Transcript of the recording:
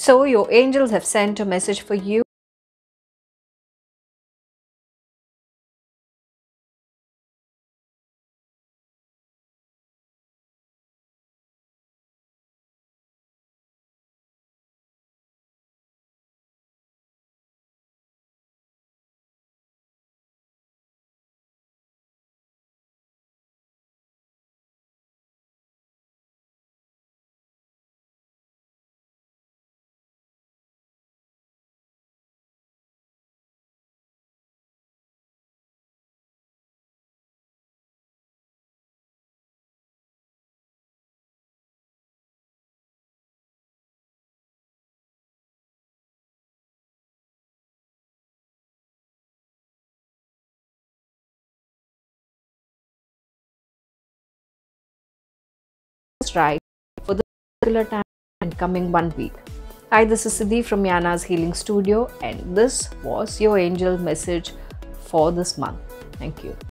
So, your angels have sent a message for you. Right for the particular time and coming one week. Hi, this is Siddhi from Yana's Healing Studio, and this was your angel message for this month. Thank you.